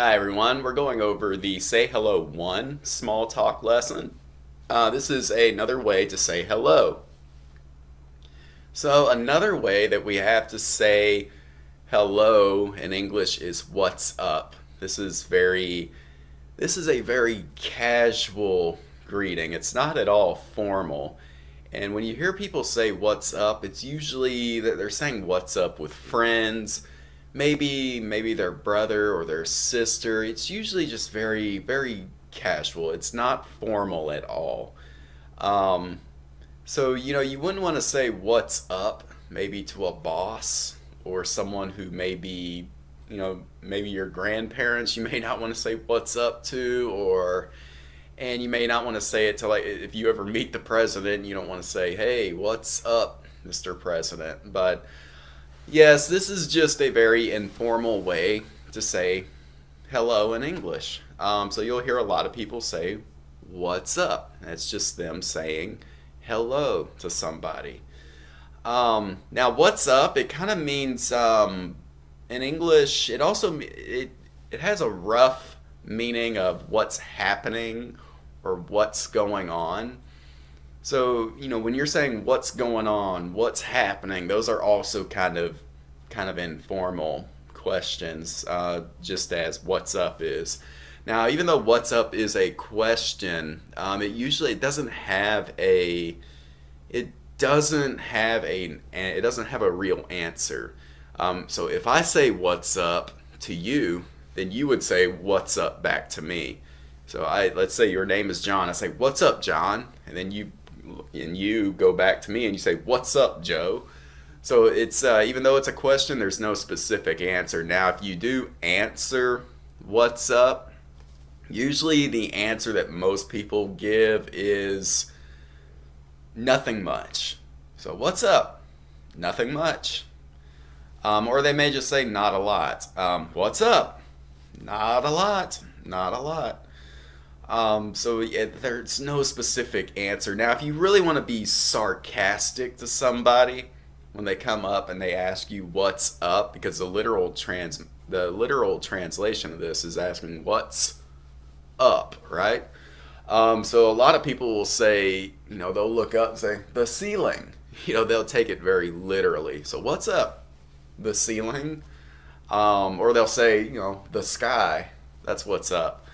Hi everyone, we're going over the Say Hello 1 small talk lesson. Uh, this is another way to say hello. So another way that we have to say hello in English is what's up. This is very, this is a very casual greeting. It's not at all formal. And when you hear people say what's up, it's usually that they're saying what's up with friends, maybe maybe their brother or their sister. It's usually just very very casual. It's not formal at all. Um, so you know you wouldn't want to say what's up maybe to a boss or someone who may be you know maybe your grandparents. You may not want to say what's up to or and you may not want to say it to like if you ever meet the president you don't want to say hey what's up mr president but Yes, this is just a very informal way to say hello in English. Um, so you'll hear a lot of people say, What's up? That's just them saying hello to somebody. Um, now, what's up? It kind of means um, in English. It also it it has a rough meaning of what's happening or what's going on. So, you know, when you're saying what's going on, what's happening, those are also kind of kind of informal questions, uh, just as what's up is. Now, even though what's up is a question, um, it usually it doesn't have a it doesn't have a it doesn't have a real answer. Um, so if I say what's up to you, then you would say what's up back to me. So I let's say your name is John. I say what's up, John, and then you and you go back to me and you say, "What's up, Joe?" So it's uh, even though it's a question, there's no specific answer. Now, if you do answer "What's up," usually the answer that most people give is nothing much. So what's up? Nothing much. Um, or they may just say not a lot. Um, what's up? Not a lot. Not a lot. Um, so yeah, there's no specific answer. Now, if you really want to be sarcastic to somebody when they come up and they ask you what's up, because the literal trans the literal translation of this is asking what's up, right? Um, so a lot of people will say, you know, they'll look up and say the ceiling. You know, they'll take it very literally. So what's up? The ceiling. Um, or they'll say, you know, the sky. That's what's up.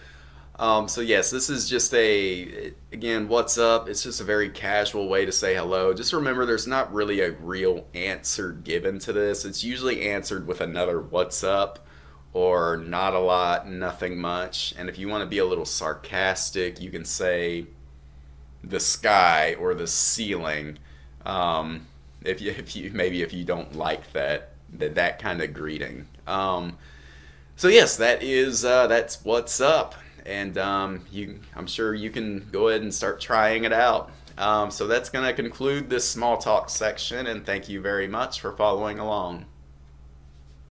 Um, so yes, this is just a again, what's up? It's just a very casual way to say hello. Just remember, there's not really a real answer given to this. It's usually answered with another "what's up" or "not a lot," "nothing much." And if you want to be a little sarcastic, you can say the sky or the ceiling. Um, if you if you maybe if you don't like that that that kind of greeting. Um, so yes, that is uh, that's what's up and um, you, I'm sure you can go ahead and start trying it out. Um, so that's going to conclude this small talk section, and thank you very much for following along.